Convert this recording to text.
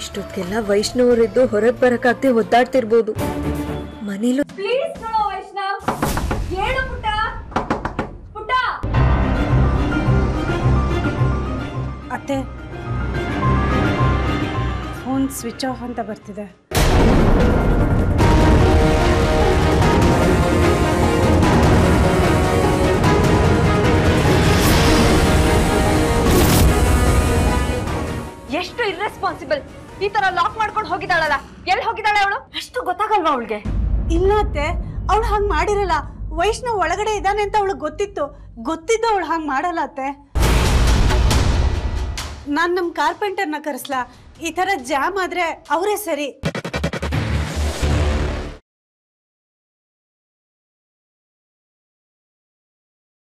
ಇಷ್ಟೊತ್ತಿಗೆಲ್ಲ ವೈಷ್ಣವರಿದ್ದು ಹೊರಗೆ ಬರಕಾಗ್ದೆ ಒದ್ದಾಡ್ತಿರ್ಬೋದು. ಮನೇಲೂ ಅತ್ತೆ ಫೋನ್ ಸ್ವಿಚ್ ಆಫ್ ಅಂತ ಬರ್ತಿದೆ. ಎಷ್ಟು ಇರ್ರೆಸ್ಪಾನ್ಸಿಬಲ್ ಈ ತರ ಲಾಕ್ ಮಾಡ್ಕೊಂಡು ಹೋಗಿದ್ದಾಳಲ್ಲ? ಎಲ್ಲಿ ಹೋಗಿದ್ದಾಳೆ ಅವಳು? ಅಷ್ಟು ಗೊತ್ತಾಗಲ್ವಾ ಅವಳಿಗೆ? ಇಲ್ಲ ಅತ್ತೆ, ಅವಳು ಹಂಗ್ ಮಾಡಿರಲ್ಲ. ವೈಷ್ಣವ್ ಒಳಗಡೆ ಇದ್ದಾನೆ ಅಂತ ಅವಳು ಗೊತ್ತಿತ್ತು. ಗೊತ್ತಿದ್ದು ಅವಳು ಹಂಗ್ ಮಾಡಲ್ಲ ಅತ್ತೆ. ನಾನ್ ನಮ್ ಕಾರ್ಪೆಂಟರ್ನ ಕರೆಸ್ಲಾ? ಈ ತರ ಜಾಮ್ ಆದ್ರೆ ಅವರೇ ಸರಿ.